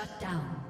Shut down.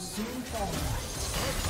Soon fall.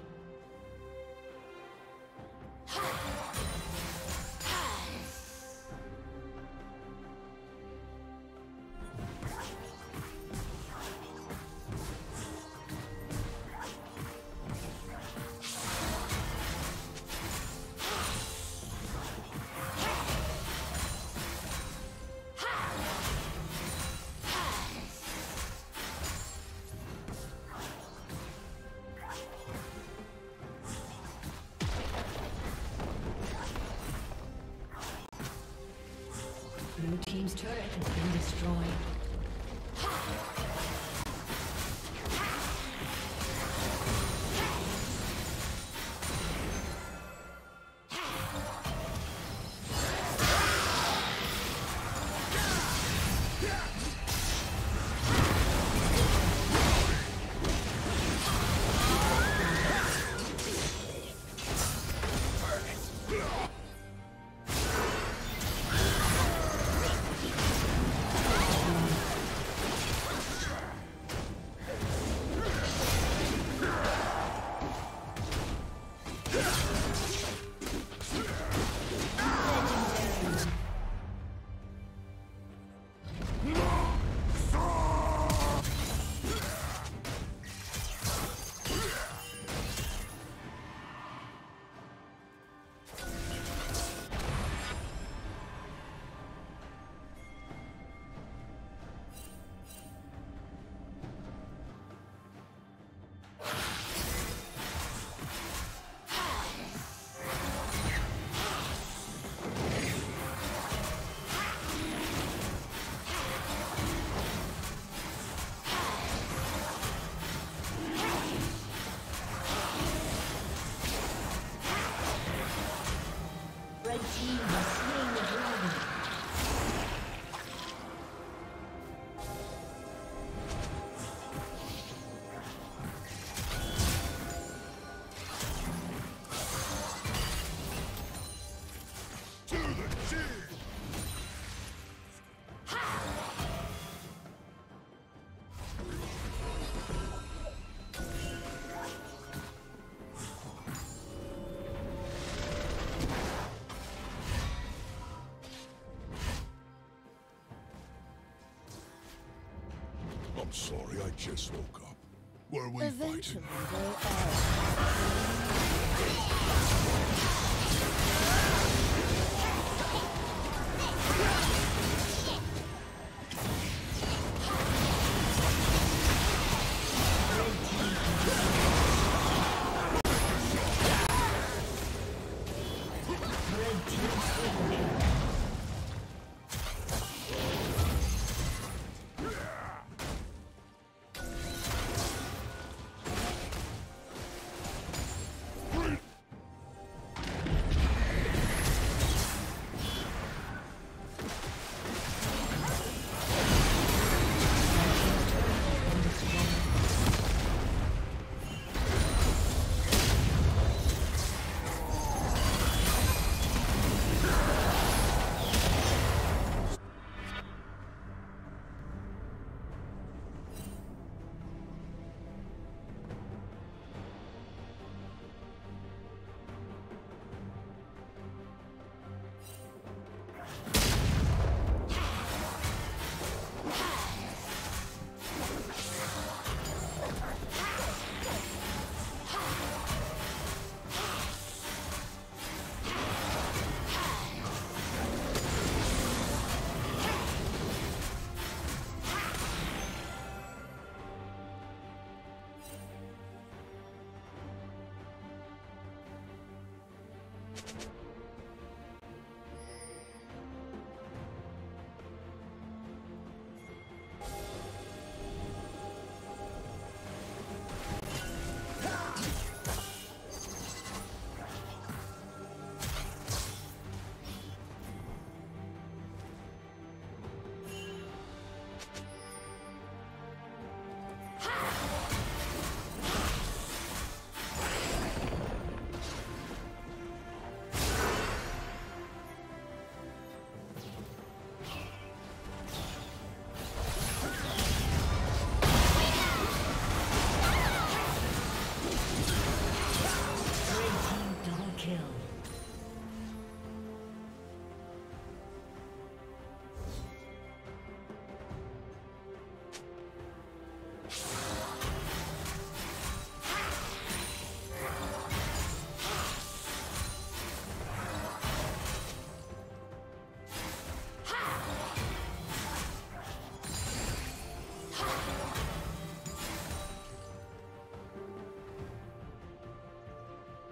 Has been destroyed. I'm sorry, I just woke up. Were we Eventually, fighting?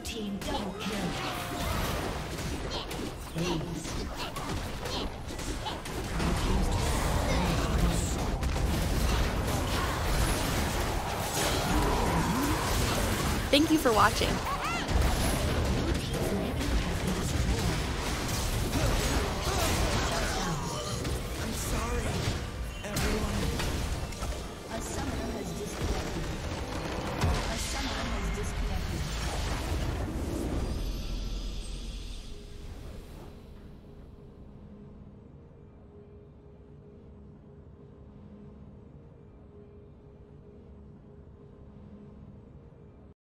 Blue team double kill. Please. Thank you for watching.